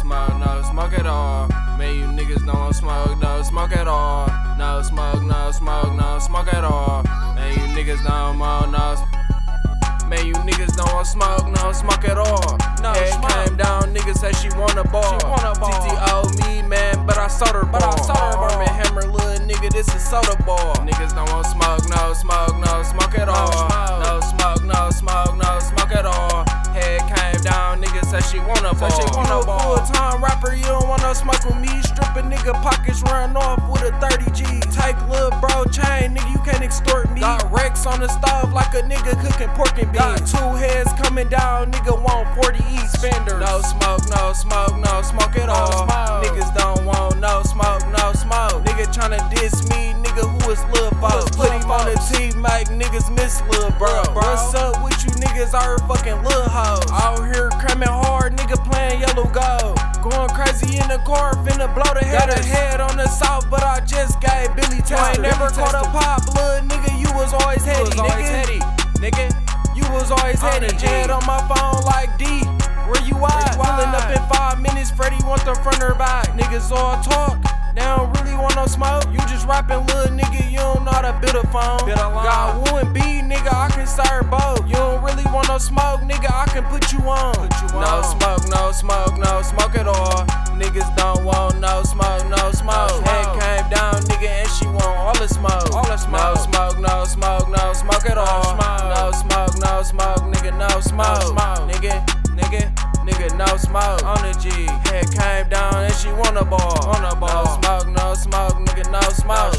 smoke, no smoke at all. Man, you niggas don't want smoke, no smoke at all. No smoke, no smoke, no smoke at all. Man, you niggas don't want no. Man, you niggas don't want smoke, no smoke at all. No Head smoke. came down, nigga said she want a ball. She want a ball. TTO me, man, but I sold her ball. But I sold her ball. Hammer, little nigga, this is soda ball. Niggas don't want smoke, no smoke no smoke with me. Strip a nigga pockets, run off with a 30 G. Take lil' bro chain, nigga, you can't extort me. Got Rex on the stove like a nigga cooking pork and beans. Got two heads coming down, nigga want 40 each. Spenders. No smoke, no smoke, no smoke at all. smoke. Niggas don't want no smoke, no smoke. Nigga tryna diss me, nigga, who is lil'? Lil' Put him on the team, make niggas miss lil' bro. What's up with you niggas, our fucking lil' hoes? Out here in the car, finna blow the head. Got a head on the south, but I just gave Billy You Tester. ain't never caught a pop, blood nigga, you was always heady, was always nigga. heady, nigga. You was always On heady. Head on my phone like D. Where you at? you Pulling up in five minutes. Freddie want the front or back. Niggas all talk. They don't really want no smoke. You just rapping, little nigga. You don't know how to build a phone. Build a. Got Woo and B, nigga. I can serve both. You don't really want no smoke, nigga. I can put you on. Put you no smoke, no smoke, no smoke at all. Smoke. Nigga, nigga, nigga, no smoke. On the G, head came down and she want a ball. Want a ball. No smoke, no smoke, nigga, no smoke.